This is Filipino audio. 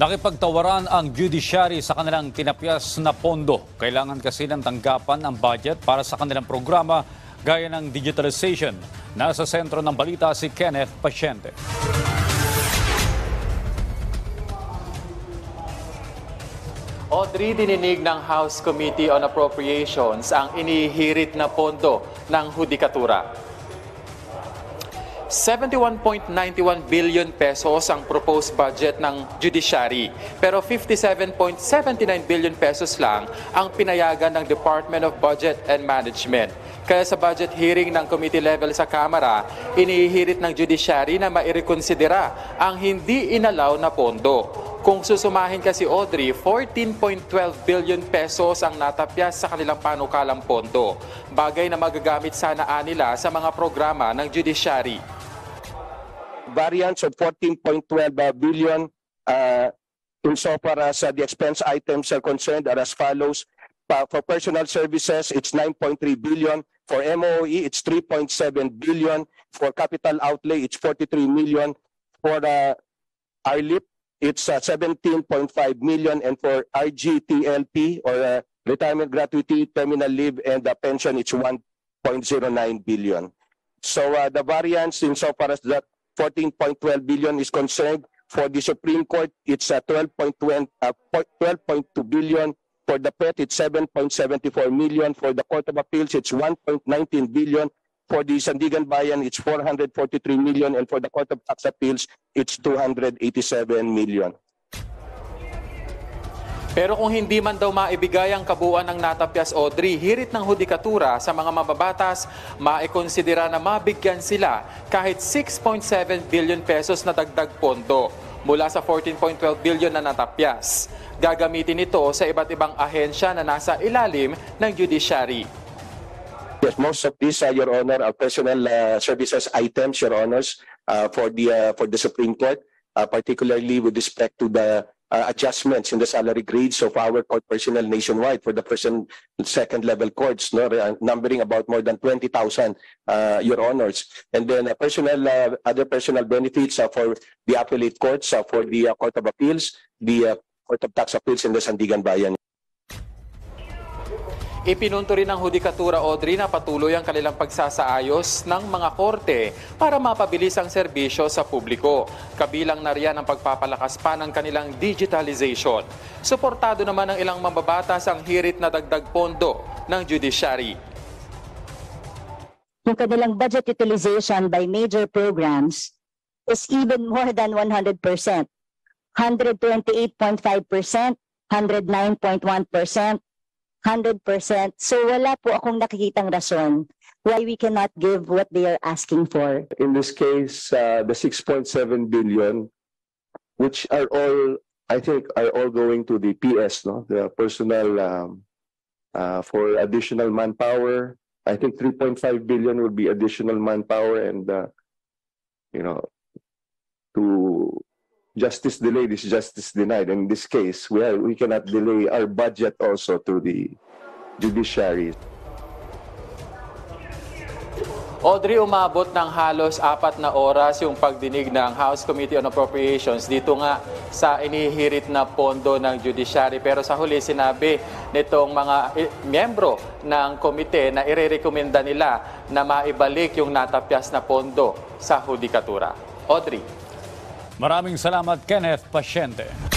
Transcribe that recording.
Nakipagtawaran ang judiciary sa kanilang tinapyas na pondo. Kailangan kasi ng tanggapan ang budget para sa kanilang programa gaya ng digitalization. Nasa sentro ng balita si Kenneth Pasyente. Audrey, dininig ng House Committee on Appropriations ang inihirit na pondo ng Hudikatura. 71.91 billion pesos ang proposed budget ng judiciary. Pero 57.79 billion pesos lang ang pinayagan ng Department of Budget and Management. Kaya sa budget hearing ng committee level sa Kamara, inihirit ng judiciary na mairekonsidera ang hindi inalaw na pondo. Kung susumahin kasi Audrey, 14.12 billion pesos ang natapyas sa kanilang panukalang pondo. Bagay na magagamit sana nila sa mga programa ng judiciary. variance of 14.12 billion uh, insofar as uh, the expense items are concerned are as follows. For personal services, it's 9.3 billion. For MOE, it's 3.7 billion. For capital outlay, it's 43 million. For uh, RLIP, it's uh, 17.5 million. And for RGTLP or uh, retirement gratuity, terminal leave, and the pension, it's 1.09 billion. So uh, the variance insofar as that 14.12 billion is concerned, for the Supreme Court, it's uh, 12.20, uh, po- 12.2 billion. For the PET, it's 7.74 million. For the Court of Appeals, it's 1.19 billion. For the Sandigan Bayan, it's 443 million. And for the Court of Tax Appeals, it's 287 million. Pero kung hindi man daw maibigay ang kabuuan ng natapyas Audrey, hirit ng hudikatura sa mga mababatas, maikonsidera na mabigyan sila kahit 6.7 billion pesos na dagdag pondo mula sa 14.12 billion na natapyas. Gagamitin ito sa iba't ibang ahensya na nasa ilalim ng judiciary. Yes, most of these, uh, Your Honor, are personal uh, services items, Your Honors, uh, for the uh, for the Supreme Court, uh, particularly with respect to the uh, adjustments in the salary grades of our court personnel nationwide for the first and second level courts, no, uh, numbering about more than 20,000, uh, Your Honors. And then uh, personal, uh, other personal benefits uh, for the appellate courts, uh, for the uh, Court of Appeals, the uh, Court of Tax Appeals in the Sandigan Bayan. Ipinunto rin ng Hudikatura Audrey na patuloy ang kanilang pagsasaayos ng mga korte para mapabilis ang serbisyo sa publiko. Kabilang na riyan ang pagpapalakas pa ng kanilang digitalization. Suportado naman ng ilang mababatas ang hirit na dagdag pondo ng judiciary. yung kanilang budget utilization by major programs is even more than 100%. 128.5%, 109.1%, 100%. So wala po akong nakikitang rason why we cannot give what they are asking for. in this case, uh, the 6.7 billion, which are all, I think, are all going to the PS, no? The personal, um, uh, for additional manpower. I think 3.5 billion would be additional manpower and, uh, you know, to justice delayed is justice denied. In this case, we are, we cannot delay our budget also to the judiciary. Audrey, umabot ng halos apat na oras yung pagdinig ng House Committee on Appropriations dito nga sa inihirit na pondo ng judiciary. Pero sa huli, sinabi nitong mga eh, miyembro ng komite na irerekomenda nila na maibalik yung natapyas na pondo sa hudikatura. Audrey. Maraming salamat Kenneth Pasyente.